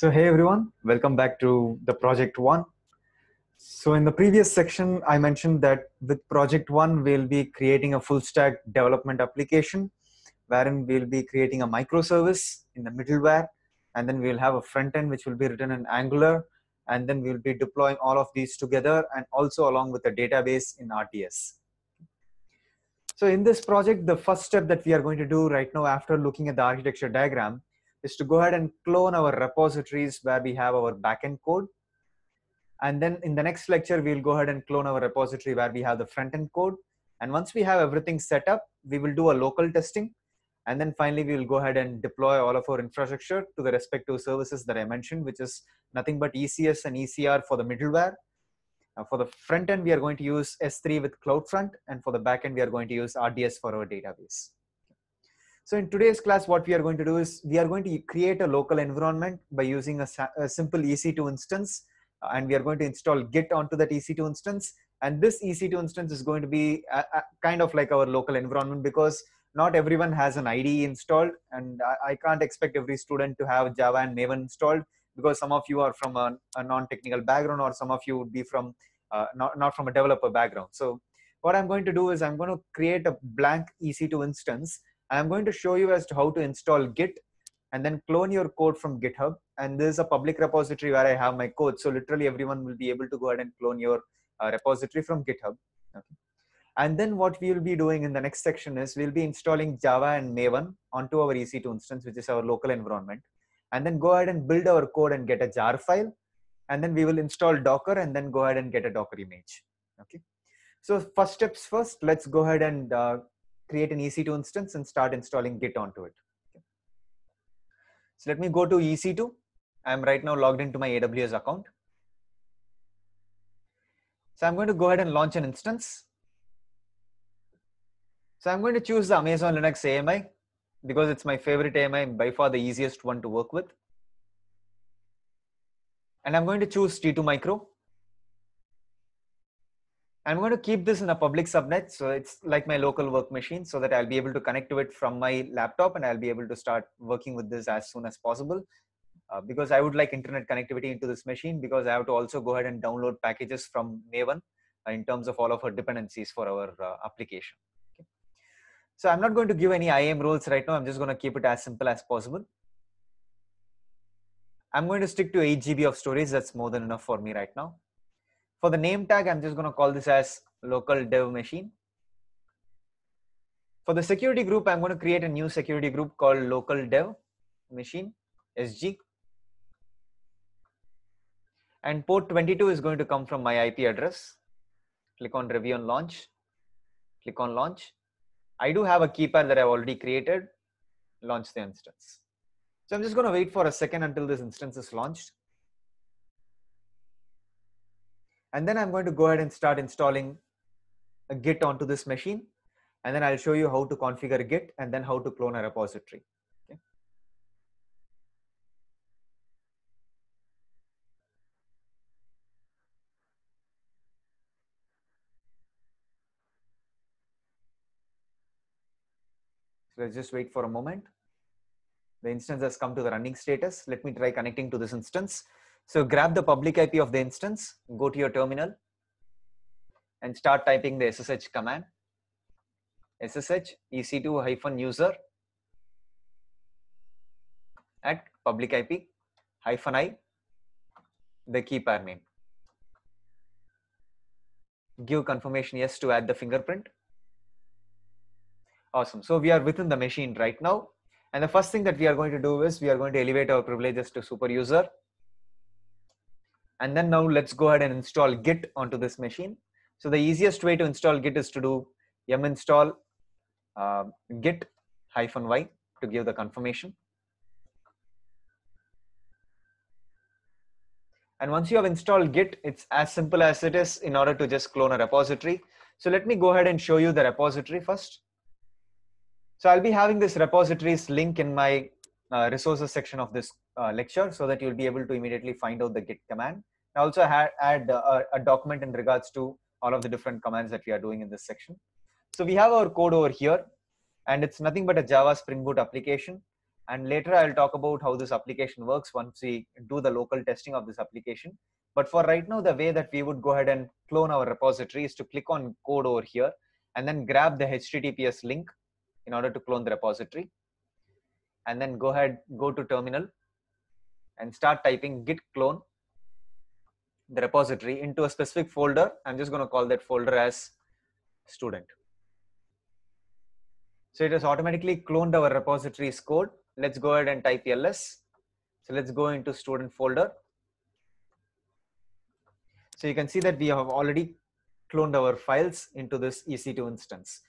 So hey everyone, welcome back to the project one. So in the previous section, I mentioned that with project one, we'll be creating a full stack development application wherein we'll be creating a microservice in the middleware and then we'll have a front end which will be written in Angular and then we'll be deploying all of these together and also along with the database in RDS. So in this project, the first step that we are going to do right now after looking at the architecture diagram is to go ahead and clone our repositories where we have our backend code. And then in the next lecture, we'll go ahead and clone our repository where we have the front end code. And once we have everything set up, we will do a local testing. And then finally, we will go ahead and deploy all of our infrastructure to the respective services that I mentioned, which is nothing but ECS and ECR for the middleware. Uh, for the front end, we are going to use S3 with CloudFront. And for the backend, we are going to use RDS for our database. So in today's class, what we are going to do is we are going to create a local environment by using a, a simple EC2 instance. Uh, and we are going to install Git onto that EC2 instance. And this EC2 instance is going to be a, a kind of like our local environment because not everyone has an IDE installed. And I, I, can't expect every student to have Java and Maven installed because some of you are from a, a non-technical background or some of you would be from uh, not, not from a developer background. So what I'm going to do is I'm going to create a blank EC2 instance I'm going to show you as to how to install Git and then clone your code from GitHub. And this is a public repository where I have my code. So literally everyone will be able to go ahead and clone your uh, repository from GitHub. Okay. And then what we will be doing in the next section is we'll be installing Java and Maven onto our EC2 instance, which is our local environment. And then go ahead and build our code and get a jar file. And then we will install Docker and then go ahead and get a Docker image. Okay. So first steps first, let's go ahead and uh, create an EC2 instance and start installing Git onto it. Okay. So let me go to EC2. I'm right now logged into my AWS account. So I'm going to go ahead and launch an instance. So I'm going to choose the Amazon Linux AMI because it's my favorite AMI, by far the easiest one to work with. And I'm going to choose T2 Micro. I'm going to keep this in a public subnet. So it's like my local work machine so that I'll be able to connect to it from my laptop and I'll be able to start working with this as soon as possible. Uh, because I would like internet connectivity into this machine because I have to also go ahead and download packages from Maven uh, in terms of all of our dependencies for our uh, application. Okay. So I'm not going to give any IAM roles right now. I'm just going to keep it as simple as possible. I'm going to stick to 8 GB of storage. That's more than enough for me right now. For the name tag, I'm just going to call this as local dev machine. For the security group, I'm going to create a new security group called local dev machine, SG. And port 22 is going to come from my IP address. Click on review and launch. Click on launch. I do have a key pair that I've already created. Launch the instance. So I'm just going to wait for a second until this instance is launched. And then I'm going to go ahead and start installing a Git onto this machine. And then I'll show you how to configure Git and then how to clone a repository. Okay. So let's just wait for a moment. The instance has come to the running status. Let me try connecting to this instance. So grab the public IP of the instance, go to your terminal and start typing the SSH command. SSH EC2 hyphen user at public IP hyphen I, the key pair name. Give confirmation yes to add the fingerprint. Awesome. So we are within the machine right now. And the first thing that we are going to do is we are going to elevate our privileges to super user and then now let's go ahead and install Git onto this machine. So the easiest way to install Git is to do yum install uh, git hyphen y to give the confirmation. And once you have installed Git, it's as simple as it is in order to just clone a repository. So let me go ahead and show you the repository first. So I'll be having this repositories link in my uh, resources section of this uh, lecture so that you'll be able to immediately find out the git command. I also had, add a, a document in regards to all of the different commands that we are doing in this section. So we have our code over here and it's nothing but a Java Spring Boot application. And later I'll talk about how this application works once we do the local testing of this application. But for right now, the way that we would go ahead and clone our repository is to click on code over here and then grab the HTTPS link in order to clone the repository. And then go ahead, go to terminal and start typing git clone the repository into a specific folder. I'm just going to call that folder as student. So it has automatically cloned our repository's code. Let's go ahead and type ls. So let's go into student folder. So you can see that we have already cloned our files into this EC2 instance.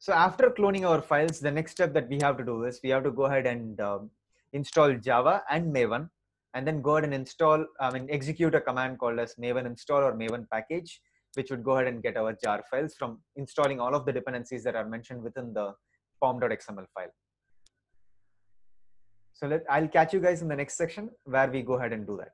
So after cloning our files, the next step that we have to do is we have to go ahead and um, install Java and Maven and then go ahead and install, I mean, execute a command called as maven install or maven package, which would go ahead and get our jar files from installing all of the dependencies that are mentioned within the pom.xml file. So let, I'll catch you guys in the next section where we go ahead and do that.